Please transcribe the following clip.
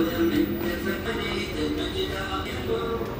I'm gonna make it, make it, make it, make it, make it,